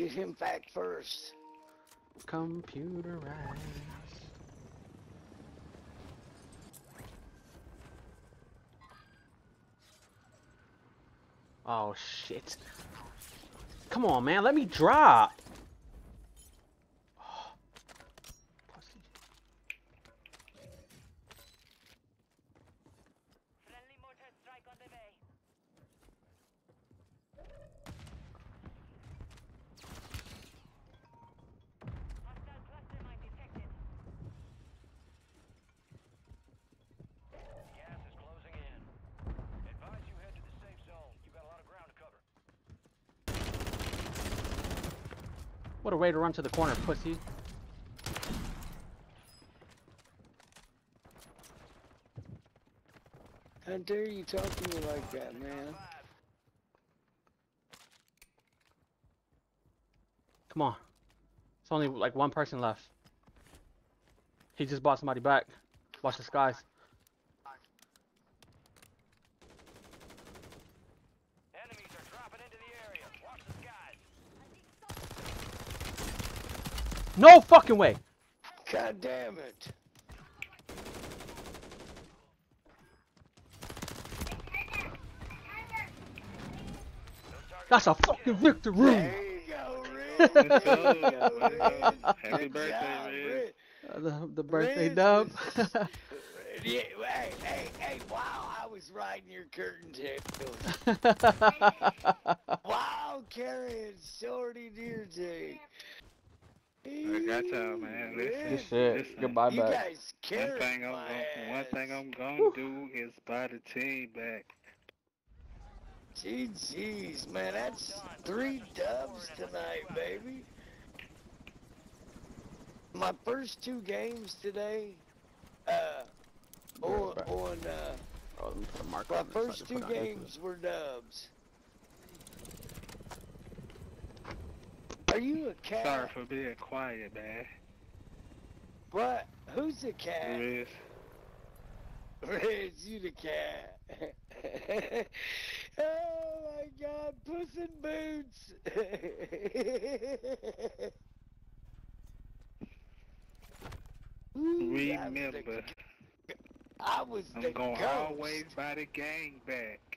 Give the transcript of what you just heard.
Get him back first. Computerized. Oh shit. Come on, man, let me drop. Oh, pussy. Friendly mortar strike on the way. Hostile cluster mine detected. Gas is closing in. Advise you head to the safe zone. You got a lot of ground to cover. What a way to run to the corner, pussy. How dare you talk to me like that, man? Come on. It's only like one person left. He just bought somebody back. Watch the skies. Enemies are dropping into the area. Watch the skies. No fucking way. God damn it. That's a fucking victory. There you go, Rick. There you go, Rick. Happy birthday, job, Rick. Uh, the, the birthday Riz dub. is- Yeah, hey, hey, hey, wow, I was riding your curtain tail. Wow, carrying shorty deer tail. I got y'all, man. Listen, Good shit. listen. Goodbye You back. guys One thing I'm gonna, one thing. I'm gonna do is buy the team back. Gee, jeez, man, that's three dubs tonight, baby. My first two games today, uh, on, back. on uh, Oh, let me put a marker my on this so I first two put it on games were dubs. Are you a cat? Sorry for being quiet, man. What? Who's the cat? Riz. Riz, you the cat. oh my god, Puss in Boots. Ooh, I was the- Remember, I was I'm gonna ghost. always buy the gang back.